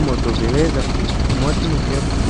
motor, beleza? Um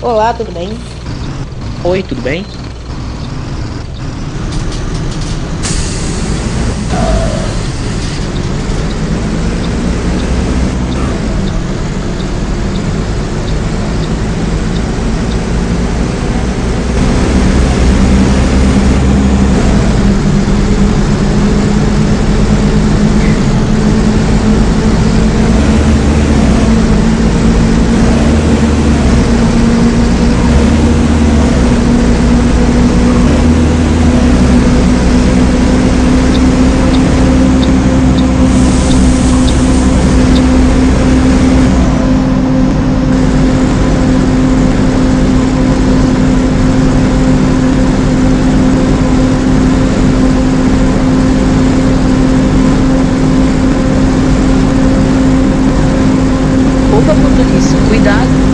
Olá, tudo bem? Oi, tudo bem? Opa, motorista, cuidado.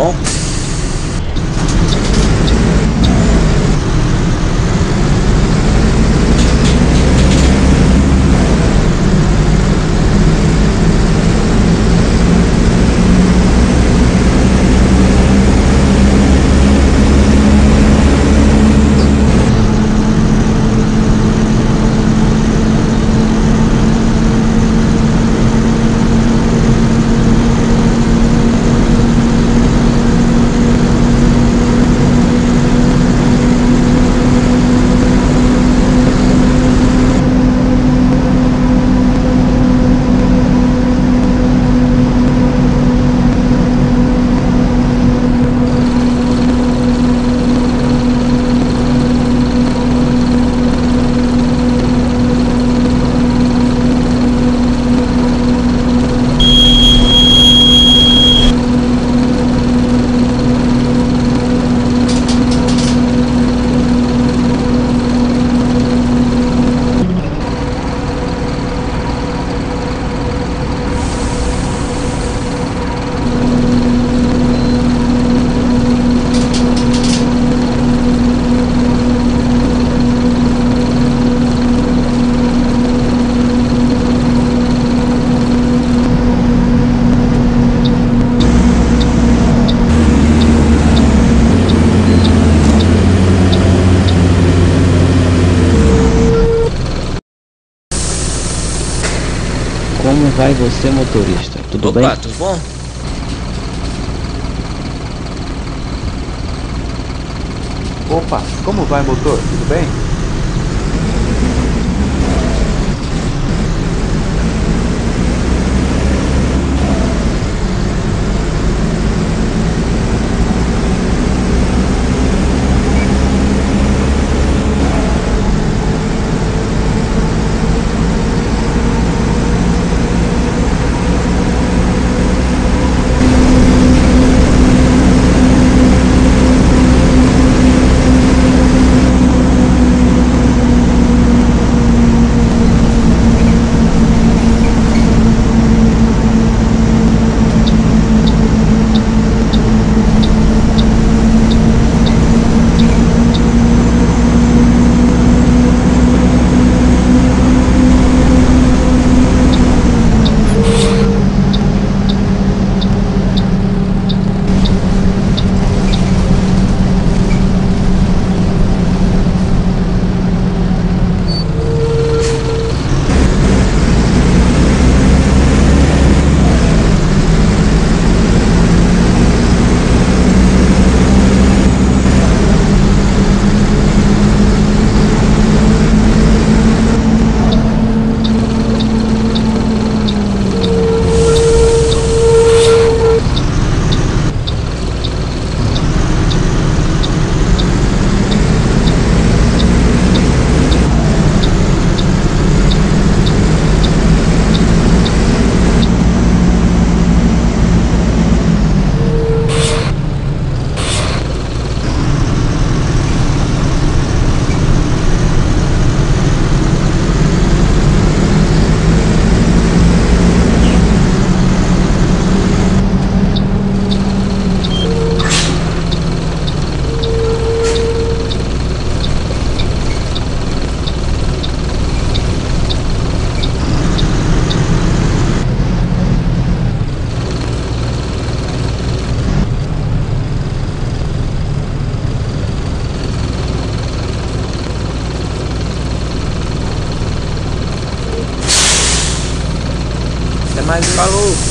Tudo bom? Como vai você, motorista? Tudo Opa, bem? tudo bom? Opa, como vai motor? Tudo bem? Mas falou!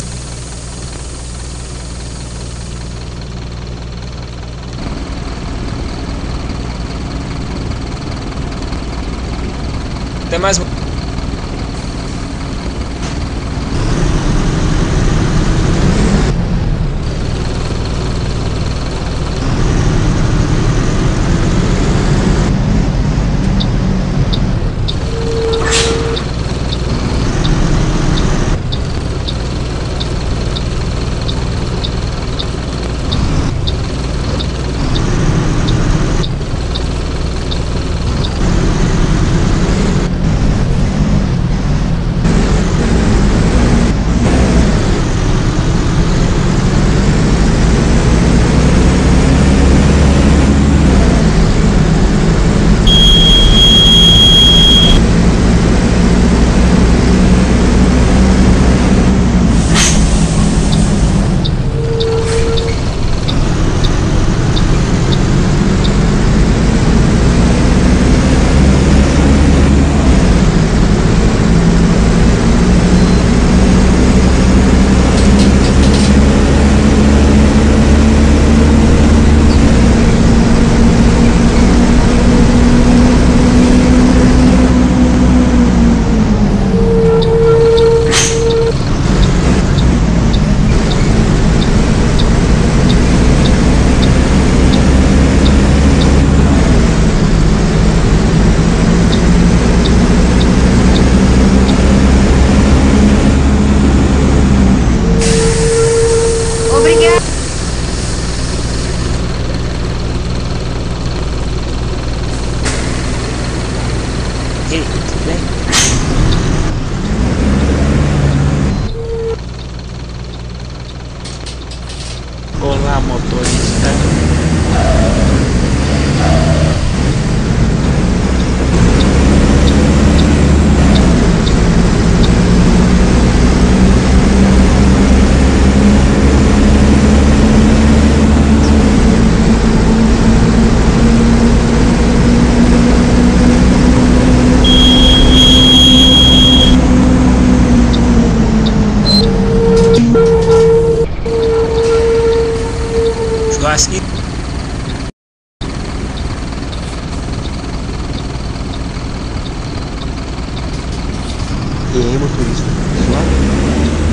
e emoturista. Suave? Né?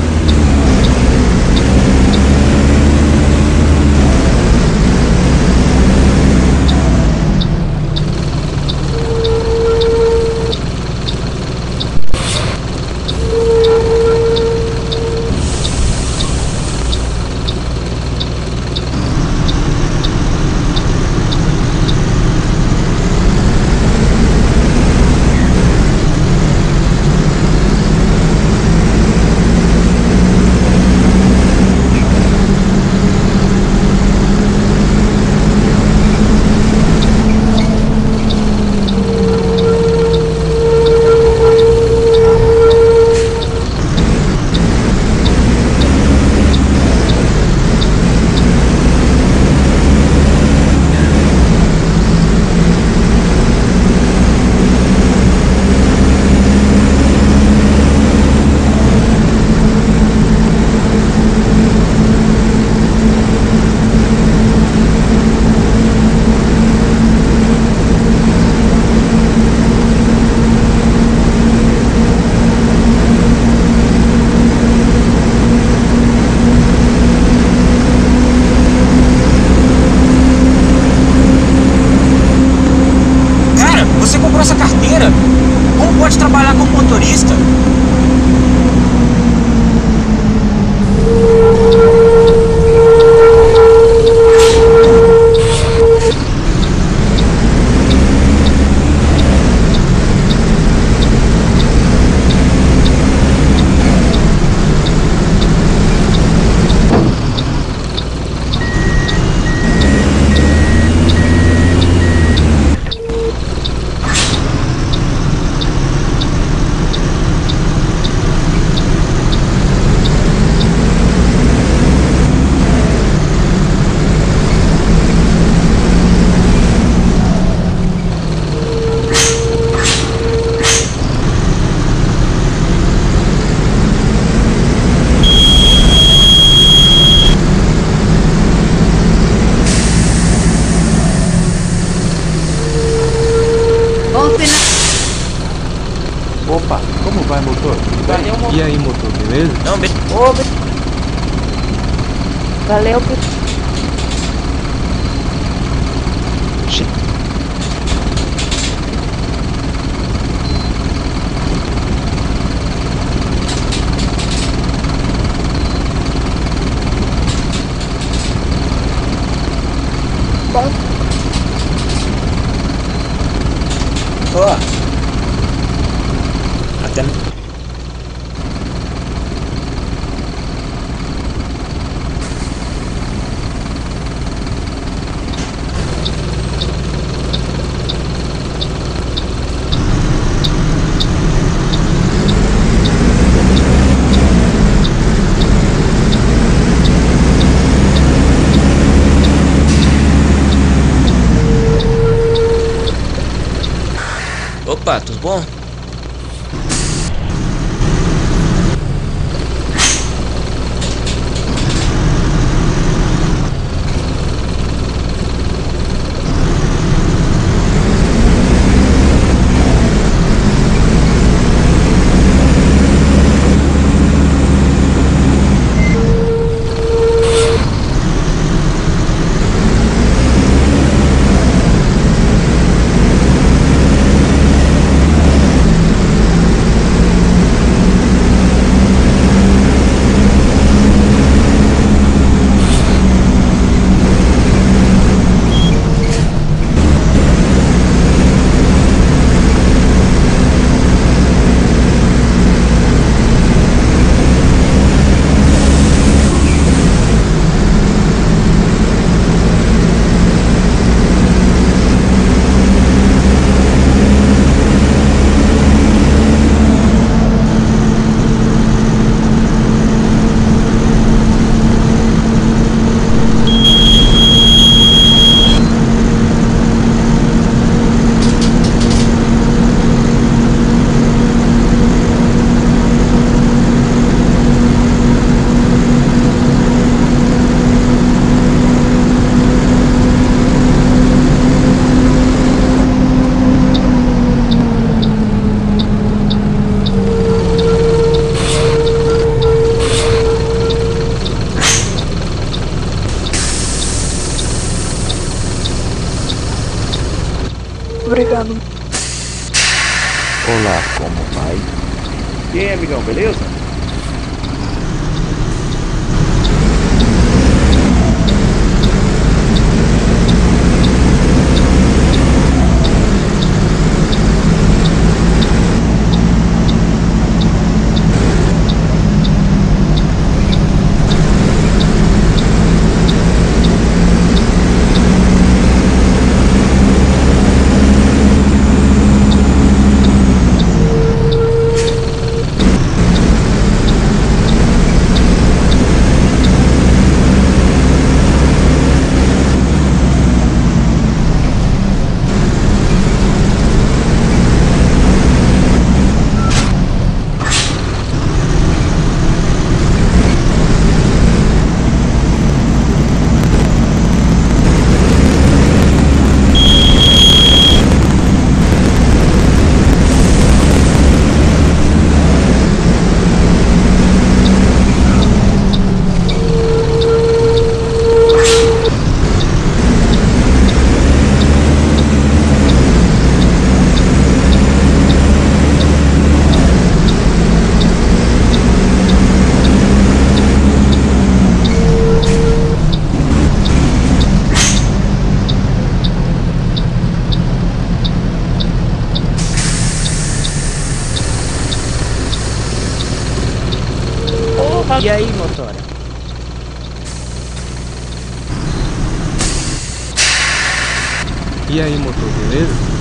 E aí, motor, beleza?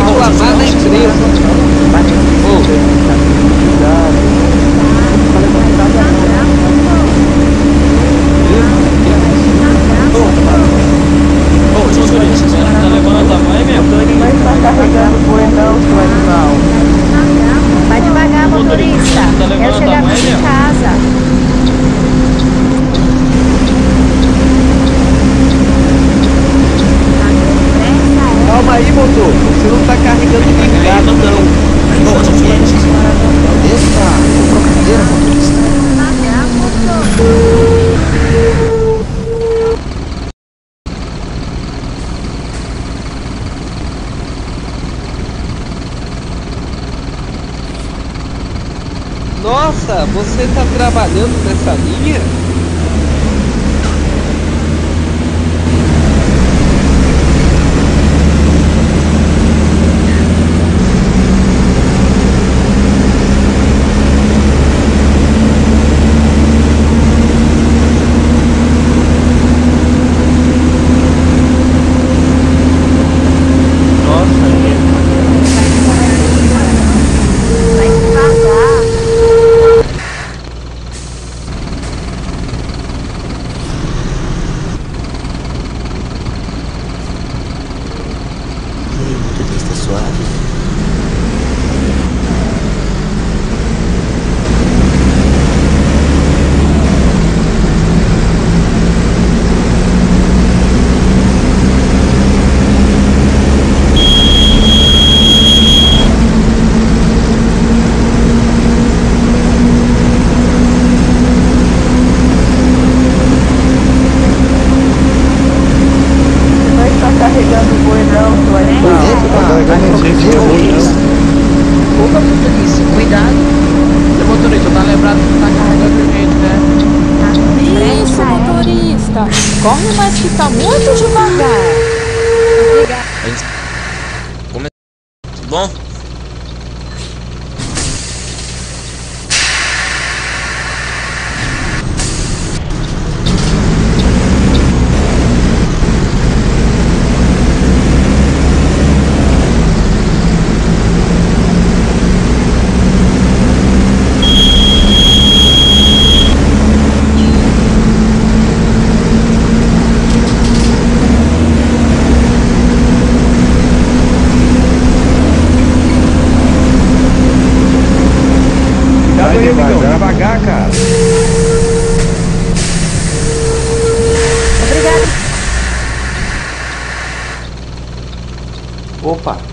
Oh.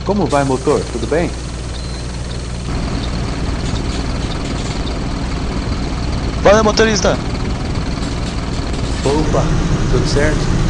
Como vai, motor? Tudo bem? Valeu, motorista! Opa, tudo certo?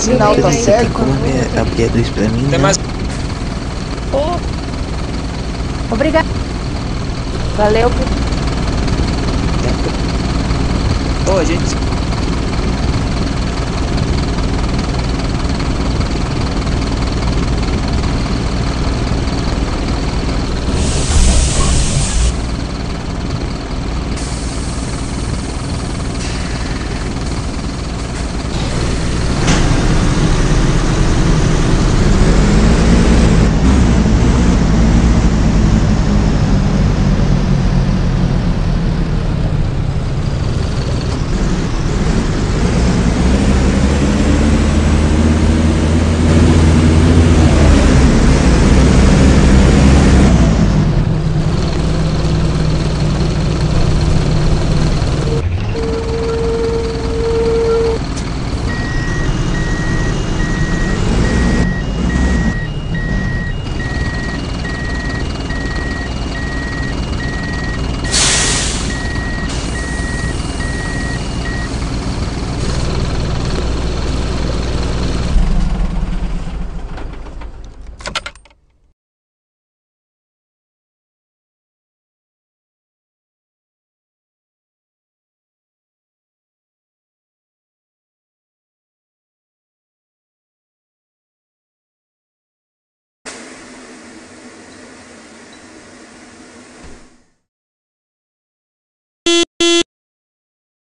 Sinal tá certo? abrir a luz pra mim, Tem né? mais. Obrigada. Valeu. Ô, gente.